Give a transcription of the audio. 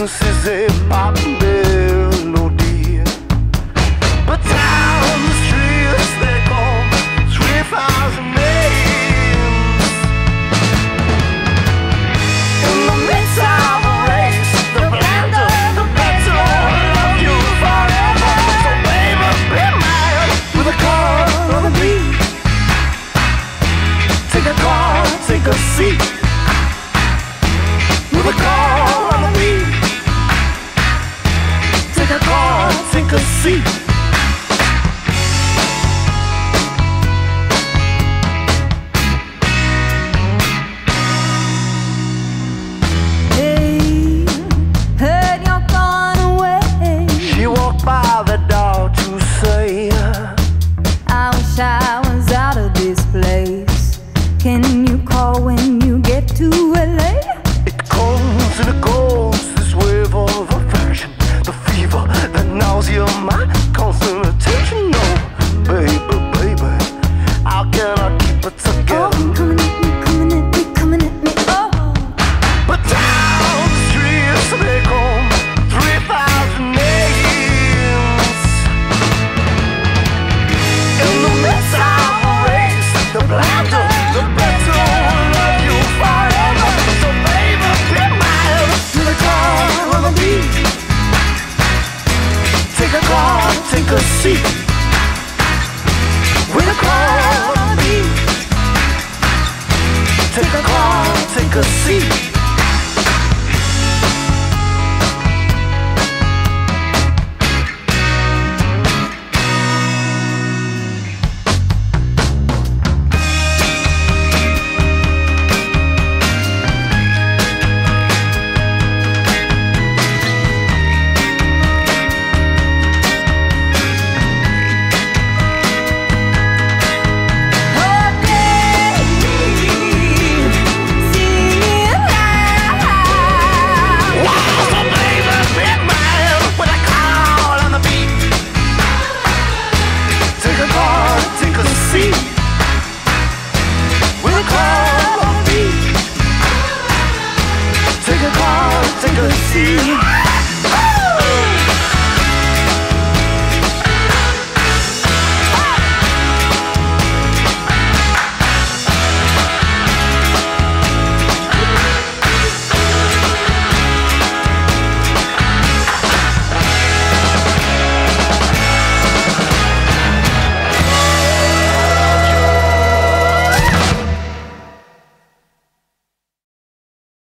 Christmas is a pop melody. But down the streets they come three thousand names. In the midst of a race, the blender, the better, I love you forever. So baby, be mine with a car, on the beat. Take a car, take a seat. With a car. see. sink or seek with a call me. Take a call, take a seat. see.